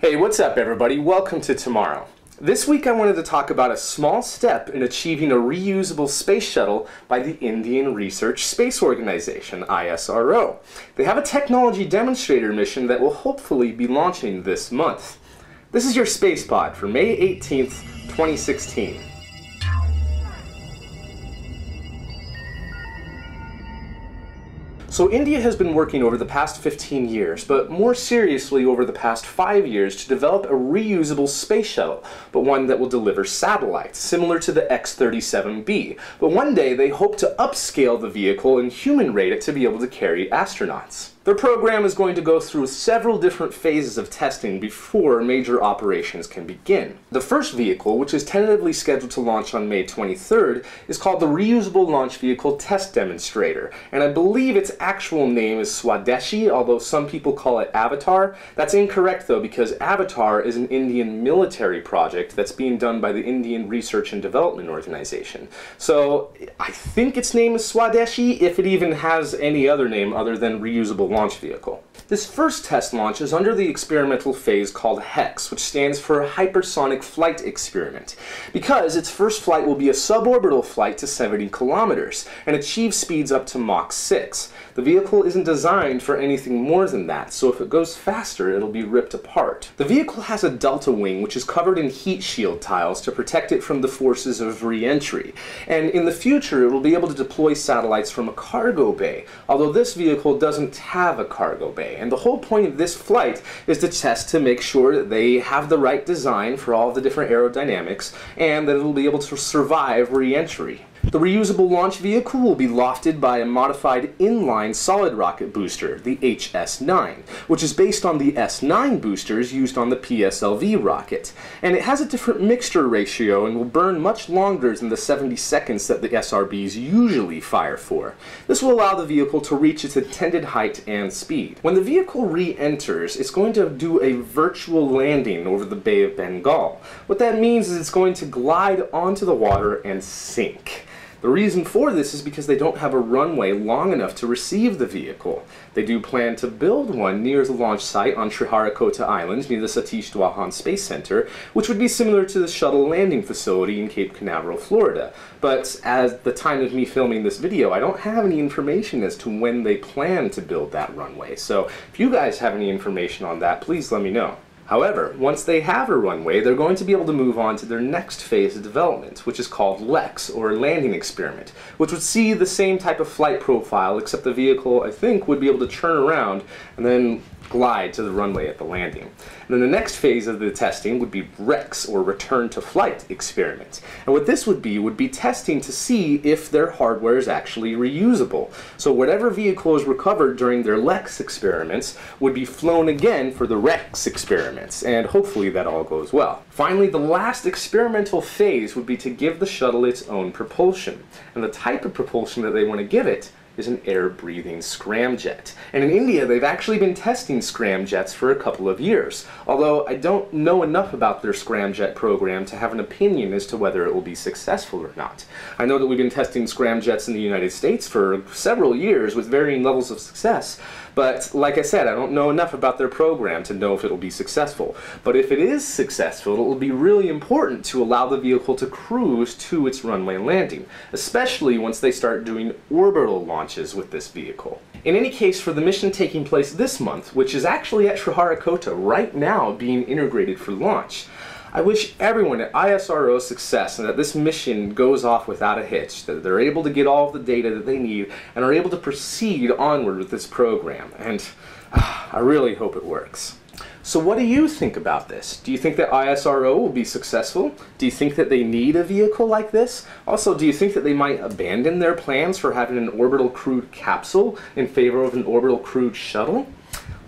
Hey, what's up everybody? Welcome to TMRO. This week I wanted to talk about a small step in achieving a reusable space shuttle by the Indian Research Space Organization, ISRO. They have a technology demonstrator mission that will hopefully be launching this month. This is your space pod for May 18th, 2016. So India has been working over the past 15 years, but more seriously over the past 5 years to develop a reusable space shuttle, but one that will deliver satellites, similar to the X-37B. But one day they hope to upscale the vehicle and human rate it to be able to carry astronauts. Their program is going to go through several different phases of testing before major operations can begin. The first vehicle, which is tentatively scheduled to launch on May 23rd, is called the Reusable Launch Vehicle Test Demonstrator, and I believe its actual name is Swadeshi, although some people call it Avatar. That's incorrect though, because Avatar is an Indian military project that's being done by the Indian Research and Development Organization. So I think its name is Swadeshi, if it even has any other name other than Reusable launch vehicle. This first test launch is under the experimental phase called HEX, which stands for Hypersonic Flight Experiment, because its first flight will be a suborbital flight to 70 kilometers and achieve speeds up to Mach 6. The vehicle isn't designed for anything more than that, so if it goes faster, it'll be ripped apart. The vehicle has a delta wing which is covered in heat shield tiles to protect it from the forces of re-entry, and in the future it will be able to deploy satellites from a cargo bay, although this vehicle doesn't have a cargo bay. And the whole point of this flight is to test to make sure that they have the right design for all the different aerodynamics and that it'll be able to survive re-entry. The reusable launch vehicle will be lofted by a modified inline solid rocket booster, the HS-9, which is based on the S-9 boosters used on the PSLV rocket. And it has a different mixture ratio and will burn much longer than the 70 seconds that the SRBs usually fire for. This will allow the vehicle to reach its intended height and speed. When the vehicle re-enters, it's going to do a virtual landing over the Bay of Bengal. What that means is it's going to glide onto the water and sink. The reason for this is because they don't have a runway long enough to receive the vehicle. They do plan to build one near the launch site on Sriharikota Island near the Satish Dhawan Space Center, which would be similar to the shuttle landing facility in Cape Canaveral, Florida. But at the time of me filming this video, I don't have any information as to when they plan to build that runway. So if you guys have any information on that, please let me know. However, once they have a runway, they're going to be able to move on to their next phase of development, which is called LEX, or Landing Experiment, which would see the same type of flight profile, except the vehicle, I think, would be able to turn around and then glide to the runway at the landing. And then the next phase of the testing would be REX, or Return to Flight experiment. And what this would be, would be testing to see if their hardware is actually reusable. So whatever vehicle is recovered during their LEX experiments would be flown again for the REX experiments, and hopefully that all goes well. Finally, the last experimental phase would be to give the shuttle its own propulsion. And the type of propulsion that they want to give it is an air-breathing scramjet. And in India, they've actually been testing scramjets for a couple of years, although I don't know enough about their scramjet program to have an opinion as to whether it will be successful or not. I know that we've been testing scramjets in the United States for several years with varying levels of success, but like I said, I don't know enough about their program to know if it'll be successful. But if it is successful, it will be really important to allow the vehicle to cruise to its runway landing, especially once they start doing orbital launches with this vehicle. In any case, for the mission taking place this month, which is actually at Sriharikota right now being integrated for launch, I wish everyone at ISRO success and that this mission goes off without a hitch, that they're able to get all of the data that they need and are able to proceed onward with this program. And uh, I really hope it works. So what do you think about this? Do you think that ISRO will be successful? Do you think that they need a vehicle like this? Also, do you think that they might abandon their plans for having an orbital crewed capsule in favor of an orbital crewed shuttle?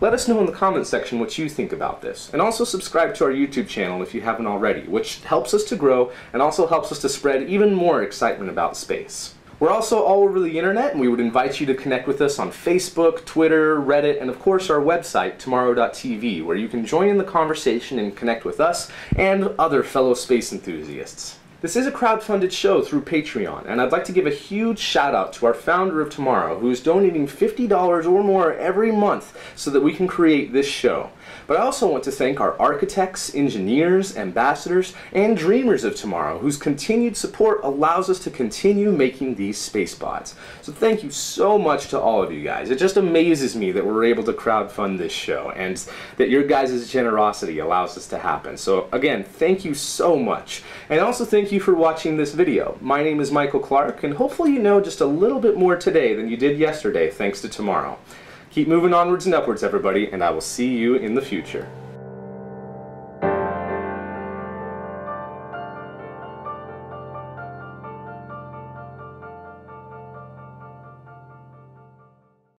Let us know in the comment section what you think about this. And also subscribe to our YouTube channel if you haven't already, which helps us to grow and also helps us to spread even more excitement about space. We're also all over the internet, and we would invite you to connect with us on Facebook, Twitter, Reddit, and of course our website, tmro.tv, where you can join in the conversation and connect with us and other fellow space enthusiasts. This is a crowd-funded show through Patreon, and I'd like to give a huge shout out to our founder of Tomorrow, who is donating $50 or more every month so that we can create this show. But I also want to thank our architects, engineers, ambassadors, and dreamers of tomorrow whose continued support allows us to continue making these space pods. So thank you so much to all of you guys. It just amazes me that we're able to crowdfund this show and that your guys' generosity allows this to happen. So again, thank you so much. And also thank you for watching this video. My name is Michael Clark and hopefully you know just a little bit more today than you did yesterday thanks to tomorrow. Keep moving onwards and upwards everybody and I will see you in the future.